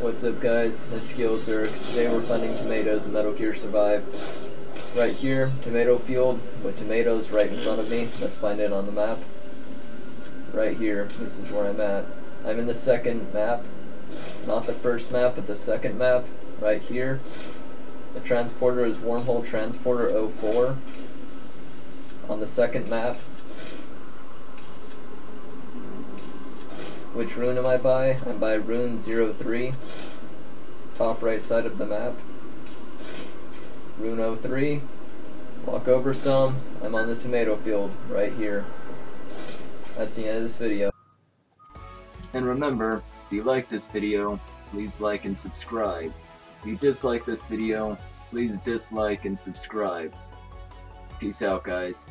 What's up guys, it's Skillzerk. Today we're planting tomatoes in Metal Gear Survive. Right here, tomato field with tomatoes right in front of me. Let's find it on the map. Right here, this is where I'm at. I'm in the second map. Not the first map, but the second map. Right here. The transporter is Wormhole Transporter 04. On the second map. Which ruin am I by? I'm by ruin 03. Top right side of the map. Ruin 03. Walk over some. I'm on the tomato field right here. That's the end of this video. And remember, if you like this video, please like and subscribe. If you dislike this video, please dislike and subscribe. Peace out, guys.